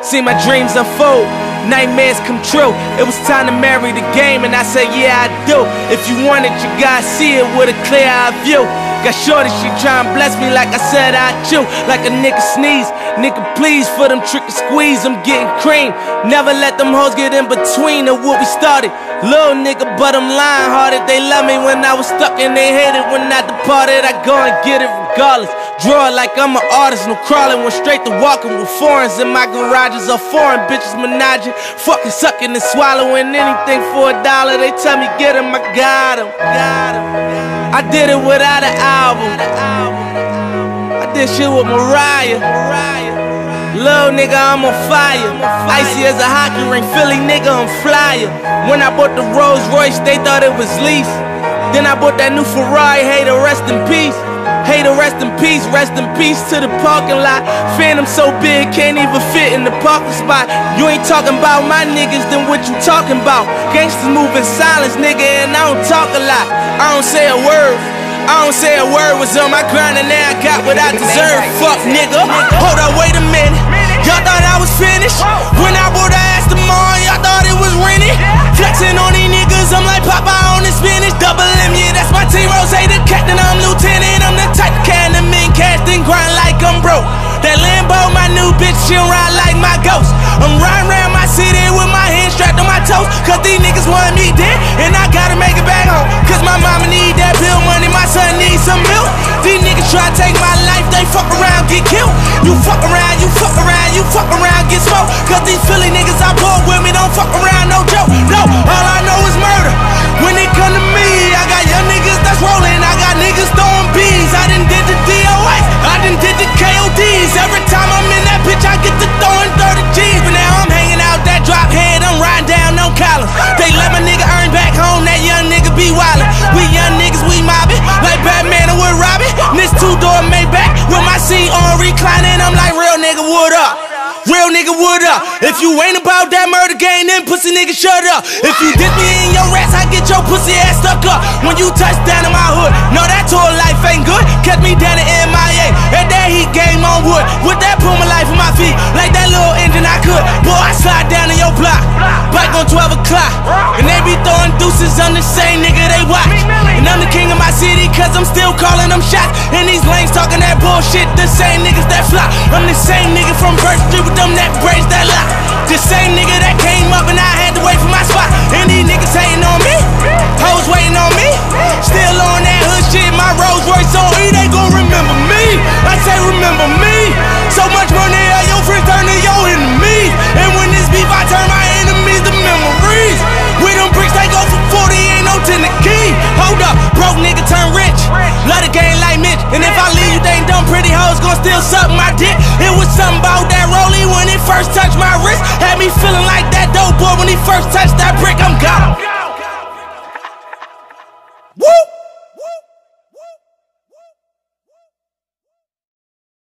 See my dreams unfold, nightmares come true. It was time to marry the game, and I said, Yeah, I do. If you want it, you gotta see it with a clear eye view. Got shorty, she tryin' bless me like I said I chew. Like a nigga sneeze. Nigga, please, for them trick and squeeze, I'm getting cream. Never let them hoes get in between of what we started. Little nigga, but I'm lying hearted. They love me when I was stuck and they hated when I departed. I go and get it regardless. Draw like I'm an artist, no crawling, went straight to walking with foreigns in my garages are foreign bitches menaging, fucking sucking and swallowing anything for a dollar. They tell me get him, I got him. I did it without an album. I did shit with Mariah. Little nigga, I'm on fire. Icy as a hockey ring, Philly nigga, I'm flyer. When I bought the Rolls Royce, they thought it was lease. Then I bought that new Ferrari, Enzo rest in peace. To rest in peace, rest in peace to the parking lot. Phantom so big, can't even fit in the parking spot. You ain't talking about my niggas, then what you talking about? Gangsters move in silence, nigga, and I don't talk a lot. I don't say a word. I don't say a word was on my grind and now I got what I deserve. Fuck nigga. Hold up, wait a minute. Y'all thought I was finished. When I bought the ass try to take my life, they fuck around, get killed. You fuck around, you fuck around, you fuck around, If you ain't about that murder game, then pussy nigga, shut up. If you dip me in your ass, I get your pussy ass stuck up. When you touch down in my hood, no, that tour life ain't good. Catch me down in MIA, at that heat game on wood. With that Puma life on my feet, like that little engine I could. Boy, I slide down in your block, bike on 12 o'clock. And they be throwing deuces on the same nigga they watch. And I'm the king of my city, cause I'm still calling them shots. And these lanes talking that bullshit, the same niggas that fly. I'm the same nigga from First first touched